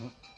Mm-hmm.